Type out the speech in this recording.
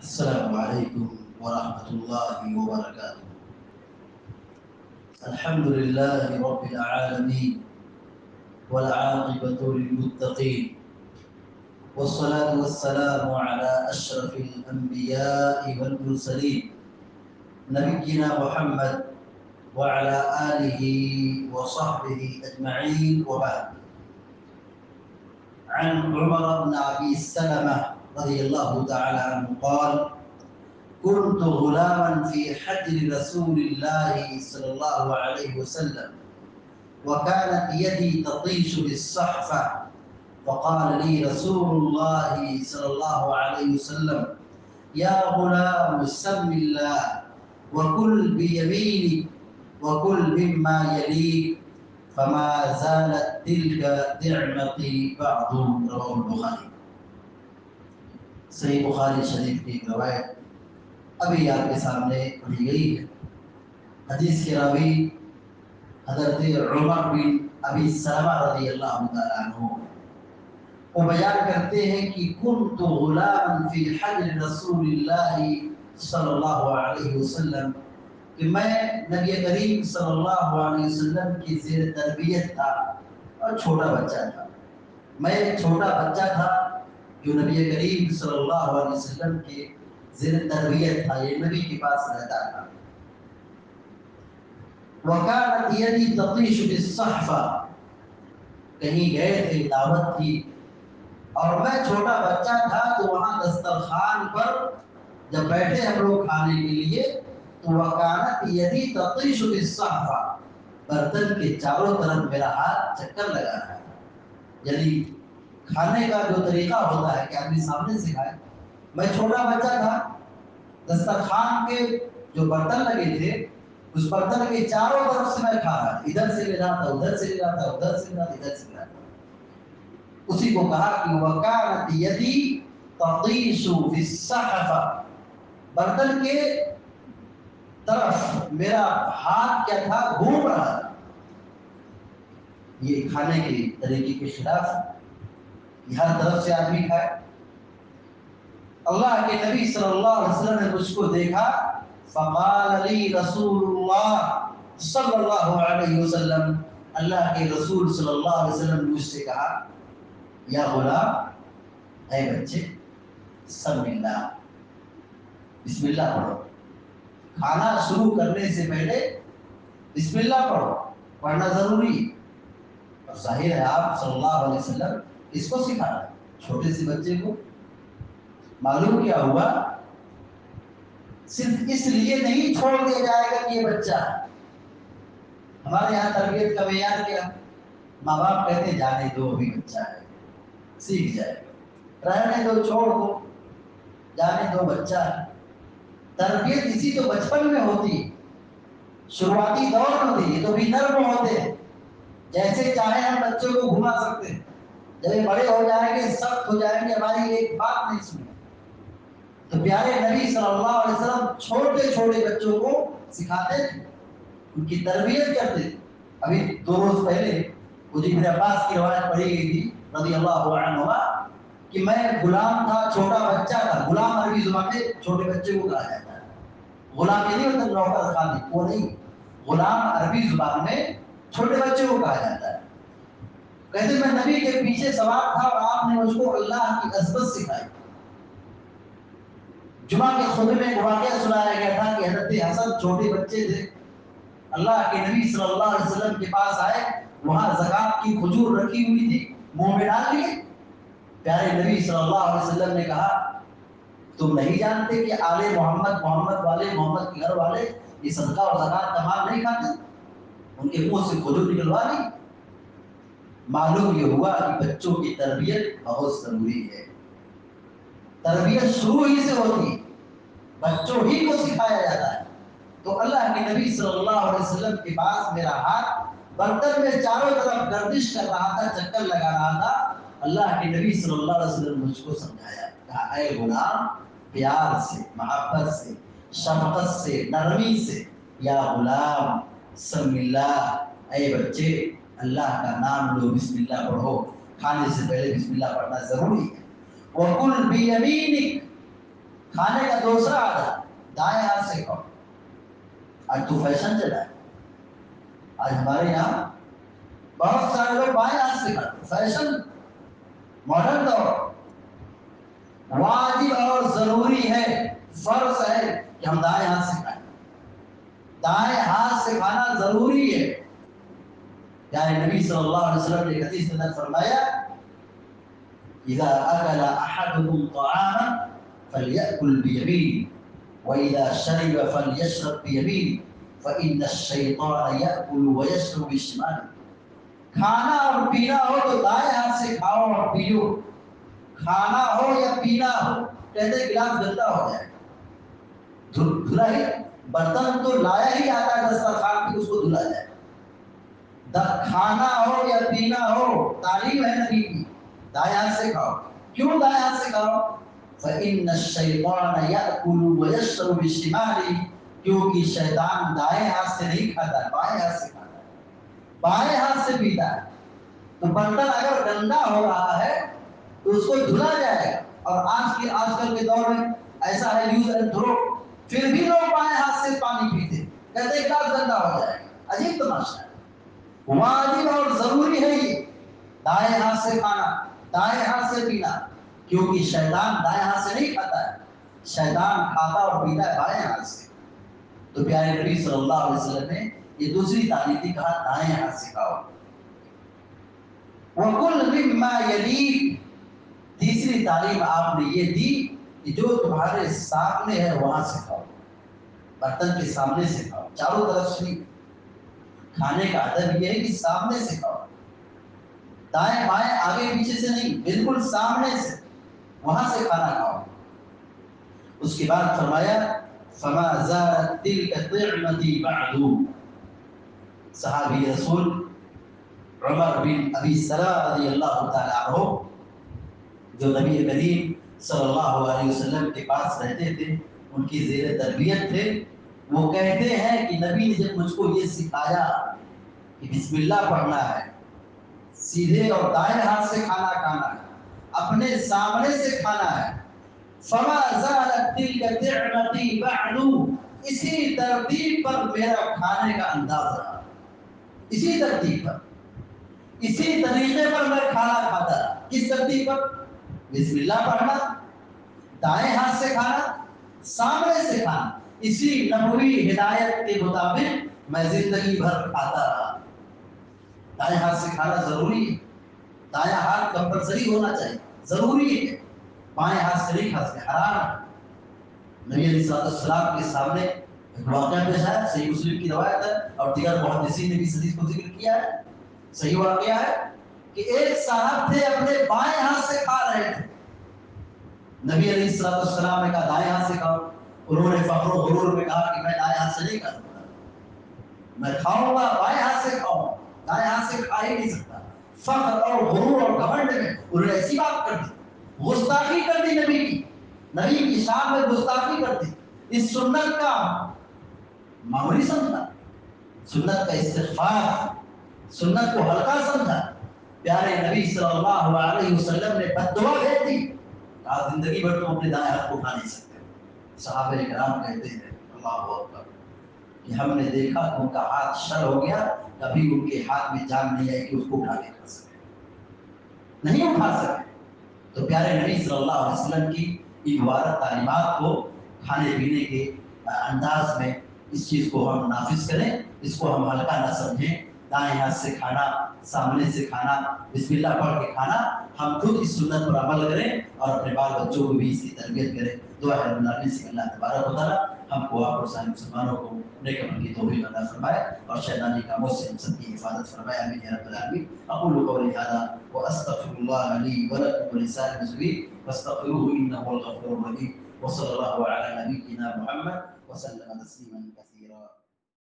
السلام عليكم ورحمة الله وبركاته. الحمد لله رب العالمين والعاقبة للمتقين والصلاة والسلام على أشرف الأنبياء والمرسلين نبينا محمد وعلى آله وصحبه أجمعين وبعد. عن عمر بن أبي سلمة رضي الله تعالى عنه قال كنت غلاما في حجر رسول الله صلى الله عليه وسلم وكانت يدي تطيش بالصحفة فقال لي رسول الله صلى الله عليه وسلم يا غلام سم الله وكل بيمينك وكل مما يليك فما زالت تلك نعمتي بعض رواه البخاري. صحیح بخاری شریف کی روایت ابھی آپ کے سامنے پڑھی گئی ہے۔ حدیث کے راوی حضرت عمر بن ابی سلمہ رضی اللہ تعالیٰ عنہ وہ بیان کرتے ہیں کہ کنت غلاما فی حجر رسول اللہ صلی اللہ علیہ وسلم، کہ میں نبی کریم صلی اللہ علیہ وسلم کی زیر تربیت تھا اور چھوٹا بچہ تھا۔ میں ایک چھوٹا بچہ تھا جو نبی کریم صلی اللہ علیہ وسلم کے زیر تربیت تھا، یہ نبی کے پاس رہتا تھا۔ وکانت یدی تطیش بالصحفہ کہیں گئے تھے دعوت تھی اور میں چھوٹا بچہ تھا تو وہاں دسترخوان پر جب بیٹھے ہم لوگ کھانے کے لیے، تو وکانت یدی تطیش بالصحفہ برتن کے چاروں طرف میرا ہاتھ چکر لگا رہا یعنی کھانے کا جو طریقہ ہوتا ہے کہ آدمی سامنے سے کھائے۔ میں چھوٹا بچہ تھا، دسترخوان کے جو برتن لگے تھے، اس برتن کے چاروں طرف سے میں کھا رہا ادھر سے لے رہا تھا ادھر سے لے رہا تھا ادھر سے لے رہا تھا ادھر سے لے رہا تھا اسی کو کہا کہ وکانت یدی تطیش فی الصحفہ برتن کے طرف میرا ہاتھ کیا تھا، گھوم رہا تھا۔ یہ کھانے کے طریقے کے خلاف ہر طرف سے آدمی کھائے اللہ کے نبی صلی اللہ علیہ وسلم نے مجھ کو دیکھا۔ فقال علی رسول اللہ صلی اللہ علیہ وسلم۔ اللہ کے رسول صلی اللہ علیہ وسلم نے مجھ سے کہا، یا غلام، اے بچے سم اللہ بسم اللہ پڑھو۔ کھانا شروع کرنے سے پہلے بسم اللہ پڑھو پڑھنا ضروری ہے۔ اور ظاہر ہے آپ صلی اللہ علیہ وسلم اس کو سکھانا چھوٹے سے بچے کو معلوم کیا ہوا؟ صرف اس لیے نہیں چھوڑ دیا جائے گا کہ یہ بچہ ہمارے یہاں تربیت کا معیار کیا؟ ماں باپ کہتے جانے دو، ابھی بچہ ہے۔ سیکھ جائے۔ گا رہنے دو، چھوڑ دو۔ جانے دو، بچہ ہے۔ تربیت اسی تو بچپن میں ہوتی شروعاتی دور میں ہوتی یہ تو بھی نرم ہوتے جیسے چاہے ہم بچوں کو گھما سکتے ہیں۔ جب یہ بڑے ہو جائیں گے، سخت ہو جائیں گے، ہماری ایک بات نہیں سنی تو پیارے نبی صلی اللہ علیہ وسلم چھوٹے چھوٹے بچوں کو سکھاتے تھے، ان کی تربیت کرتے تھے۔ ابھی دو روز پہلے وہ ابن عباس کی روایت پڑھی گئی تھی، رضی اللہ عنہ کہ میں غلام تھا، چھوٹا بچہ تھا۔ غلام عربی زبان میں چھوٹے بچے کو کہا جاتا ہے۔ غلام یہ نہیں ہوتا نوکر خادم وہ نہیں۔ غلام عربی زبان میں چھوٹے بچے کو کہا جاتا ہے۔ کہتے میں نبی کے پیچھے سوار تھا اور آپ نے مجھ کو اللہ کی عظمت سکھائی. جمعہ کے خطبے میں ایک واقعہ سنایا گیا تھا کہ حضرت حسن چھوٹے بچے تھے۔ اللہ کے نبی صلی اللہ علیہ وسلم کے پاس آئے، وہاں زکات کی کھجور رکھی ہوئی تھی، منہ میں ڈال لیے پیارے نبی صلی اللہ علیہ وسلم نے کہا، تم نہیں جانتے کہ آل محمد محمد والے، محمد کے گھر والے یہ صدقہ اور زکات کا مال نہیں کھاتے؟ ان کے منہ سے کھجور نکلوا لی۔ معلوم یہ ہوا کہ بچوں کی تربیت بہت ضروری ہے۔ تربیت شروع ہی سے ہوتی بچوں ہی کو سکھایا جاتا ہے۔ تو اللہ کے نبی صلی اللہ علیہ وسلم کے پاس میرا ہاتھ برتن میں چاروں طرف گردش کر رہا تھا، چکر لگا رہا تھا۔ اللہ کے نبی صلی اللہ علیہ وسلم مجھ کو سمجھایا، کہا، اے غلام، پیار سے، محبت سے، شفقت سے، نرمی سے، یا غلام سم اللہ، اے بچے اللہ کا نام لو، بسم اللہ پڑھو۔ کھانے سے پہلے بسم اللہ پڑھنا ضروری ہے۔ وَقُلْ بِيَمِينِكَ۔ کھانے کا دوسرا عادت دائیں ہاتھ سے کھاؤ۔ آج تو فیشن چلا ہے۔ آج ہمارے یہاں بہت سارے لوگ بائیں ہاتھ سے کھاتے فیشن ماڈرن دور۔ واجب اور ضروری ہے، فرض ہے کہ ہم دائیں ہاتھ سے کھائیں۔ دائیں ہاتھ سے کھانا ضروری ہے۔ یعنی نبی صلی اللہ علیہ وسلم نے حدیث میں فرمایا اذا اكل احدكم طعاما فليأكل بيمينه واذا شرب فليشرب بيمينه فان الشيطان يأكل ويشرب بشماله کھانا اور پینا ہو تو دائیں ہاتھ سے کھاؤ اور پیو کھانا ہو یا پینا ہو کہتے گلاس گندا ہو جائے دھلا ہی برتن تو لایا ہی آتا ہے دسترخوان کی اس کو دھلا جائے کھانا ہو یا پینا ہو تعلیم ہے نبی کی دائیں ہاتھ سے کھاؤ کیوں دائیں ہاتھ سے کھاؤ فَإِنَّ الشَّيْطَانَ يَأْكُلُ وَيَشْرَبُ بِشِمَالِهِ کیونکہ شیطان دائیں ہاتھ سے نہیں کھاتا بائیں ہاتھ سے کھاتا ہے بائیں ہاتھ سے پیتا ہے تو برتن اگر گندا ہو رہا ہے تو اس کو دھلا جائے گا اور آج کے آج کل کے دور میں ایسا ہے یوز اینڈ تھرو پھر بھی لوگ بائیں ہاتھ سے پانی پیتے کہتے گلاس گندا ہو جائے گا عجیب تماشا ہے واجب اور ضروری ہے یہ۔ دائیں ہاتھ سے کھانا، دائیں ہاتھ سے پینا، کیونکہ شیطان دائیں ہاتھ سے نہیں کھاتا ہے۔ شیطان کھاتا اور پیتا ہے بائیں ہاتھ سے۔ تو پیارے نبی صلی اللہ علیہ وسلم نے یہ دوسری تعلیم تھی کہا، دائیں ہاتھ سے کھاؤ۔ وَكُلْ مِمَّا يَلِيكَ تیسری تعلیم آپ نے یہ دی کہ جو تمہارے سامنے ہے وہاں سے کھاؤ، برتن کے سامنے سے کھاؤ۔ چاروں طرف سے نہیں۔ کھانے کا ادب یہ ہے کہ سامنے سے کھاؤ۔ دائیں بائیں آگے پیچھے سے نہیں، بالکل سامنے سے وہاں سے کھانا کھاؤ۔ اس کے بعد فرمایا، فما زالت تلك طعمتي بعد۔ صحابی رسول عمر بن ابی سرا رضی اللہ تعالی عنہ، جو نبی کریم صلی اللہ علیہ وسلم کے پاس رہتے تھے، ان کی زیر تربیت تھے۔ وہ کہتے ہیں کہ نبی نے جب مجھ کو یہ سکھایا کہ بسم اللہ پڑھنا ہے، سیدھے اور دائیں ہاتھ سے کھانا کھانا ہے، اپنے سامنے سے کھانا ہے۔ فما زالت تلك تعمتي بعد۔ اسی ترتیب پر میرا کھانے کا انداز رہا اسی ترتیب پر۔ اسی طریقے پر میں کھانا کھاتا۔ رہا کس ترتیب پر؟ بسم اللہ پڑھنا، دائیں ہاتھ سے کھانا، سامنے سے کھانا۔ اسی نبوی ہدایت کے مطابق میں زندگی بھر کھاتا رہا۔ دائیں ہاتھ سے کھانا ضروری ہے، دائیں ہاتھ کمپلسری ہونا چاہیے، ضروری ہے۔ بائیں ہاتھ سے نہیں کھا سکتے، حرام ہے۔ نبی علیہ السلام کے سامنے ایک واقعہ پیش آیا، صحیح مسلم کی روایت ہے، اور دیگر محدثین نے بھی اس حدیث کو ذکر کیا ہے۔ صحیح واقعہ ہے کہ ایک صاحب تھے، اپنے بائیں ہاتھ سے کھا رہے تھے۔ نبی علیہ السلام نے کہا، دائیں ہاتھ سے کھاؤ۔ انہوں نے فخر و غرور میں کہا کہ میں دائیں ہاتھ سے نہیں کھا سکتا۔ میں کھاؤں گا، بائیں ہاتھ سے کھاؤں گا۔ دائیں ہاتھ سے کھا ہی نہیں سکتا۔ فخر اور غرور اور گھمنڈ میں انہوں نے ایسی بات کر دی۔ گستاخی کر دی نبی کی۔ نبی کی شان میں گستاخی کر دی۔ اس سنت کا معمولی سمجھا سنت کا استغفار۔ سنت کو ہلکا سمجھا پیارے نبی صلی اللہ علیہ وسلم نے بد دعا بھیج دی کہا زندگی بھر تم اپنے دائیں ہاتھ کو کھا نہیں سکتے۔ صحابہ کرام کہتے ہیں، اللہ اکبر، کہ ہم نے دیکھا ان کا ہاتھ شر ہو گیا، کبھی ان کے ہاتھ میں جان نہیں آئی کہ اس کو اٹھا کے کھا سکے۔ نہیں اٹھا سکے۔ تو پیارے نبی صلی اللہ علیہ وسلم کی ان مبارک تعلیمات کو کھانے پینے کے انداز میں اس چیز کو ہم نافذ کریں، اس کو ہم ہلکا نہ سمجھیں۔ دائیں ہاتھ سے کھانا، سامنے سے کھانا، بسم اللہ پڑھ کے کھانا، ہم خود اس سنت پر عمل کریں اور اپنے بال بچوں کو بھی اس کی تربیت کریں۔ دعا ہے اللہ سے اللہ تبارک و تعالیٰ ہم کو آپ اور سارے مسلمانوں کو نیک عمل کی توفیق عطا فرمائے اور شیطانی کاموں سے ہم سب کی حفاظت فرمائے۔ آمین یا رب العالمین۔ اقول قولی هذا واستغفر الله لي ولكم ولسائر المسلمين فاستغفروه انه هو الغفور الرحيم وصلى الله على نبينا محمد وسلم تسليما كثيرا